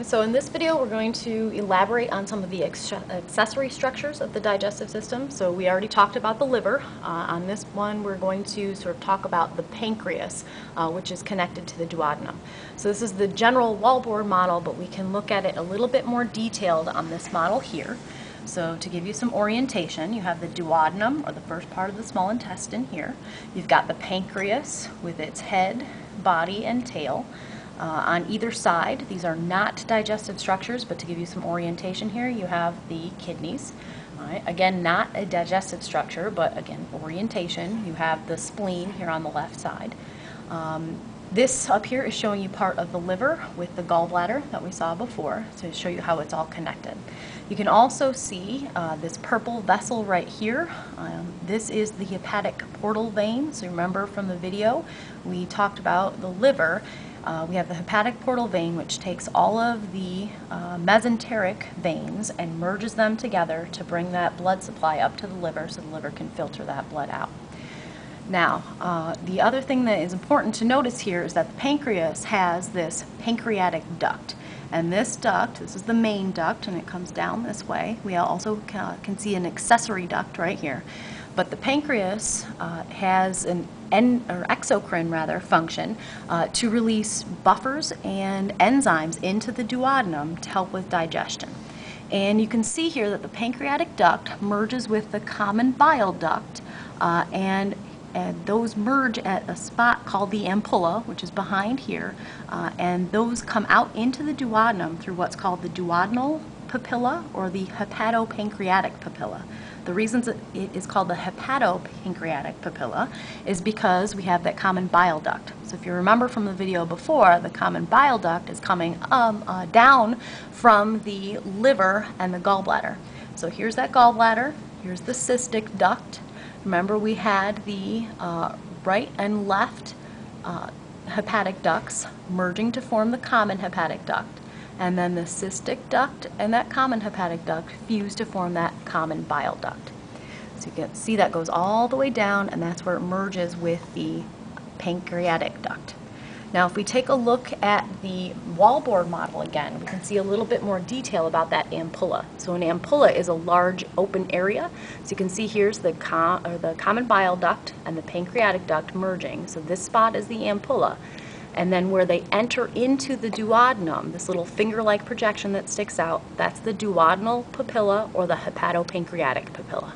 So in this video, we're going to elaborate on some of the accessory structures of the digestive system. So we already talked about the liver. Uh, on this one, we're going to sort of talk about the pancreas, uh, which is connected to the duodenum. So this is the general wallboard model, but we can look at it a little bit more detailed on this model here. So to give you some orientation, you have the duodenum, or the first part of the small intestine here. You've got the pancreas with its head, body, and tail. Uh, on either side, these are not digestive structures, but to give you some orientation here, you have the kidneys. Right, again, not a digestive structure, but again, orientation. You have the spleen here on the left side. Um, this up here is showing you part of the liver with the gallbladder that we saw before to show you how it's all connected. You can also see uh, this purple vessel right here. Um, this is the hepatic portal vein. So remember from the video, we talked about the liver uh, we have the hepatic portal vein, which takes all of the uh, mesenteric veins and merges them together to bring that blood supply up to the liver so the liver can filter that blood out. Now, uh, the other thing that is important to notice here is that the pancreas has this pancreatic duct. And this duct, this is the main duct, and it comes down this way. We also can see an accessory duct right here. But the pancreas uh, has an en- or exocrine rather function uh, to release buffers and enzymes into the duodenum to help with digestion. And you can see here that the pancreatic duct merges with the common bile duct, uh, and, and, those merge at a spot called the ampulla, which is behind here, uh, and those come out into the duodenum through what's called the duodenal papilla or the hepatopancreatic papilla. The reason it is called the hepatopancreatic papilla is because we have that common bile duct. So if you remember from the video before, the common bile duct is coming um, uh, down from the liver and the gallbladder. So here's that gallbladder, here's the cystic duct. Remember we had the uh, right and left uh, hepatic ducts merging to form the common hepatic duct and then the cystic duct and that common hepatic duct fuse to form that common bile duct. So you can see that goes all the way down and that's where it merges with the pancreatic duct. Now if we take a look at the wallboard model again, we can see a little bit more detail about that ampulla. So an ampulla is a large open area. So you can see here's the, com the common bile duct and the pancreatic duct merging. So this spot is the ampulla. And then where they enter into the duodenum, this little finger-like projection that sticks out, that's the duodenal papilla or the hepatopancreatic papilla.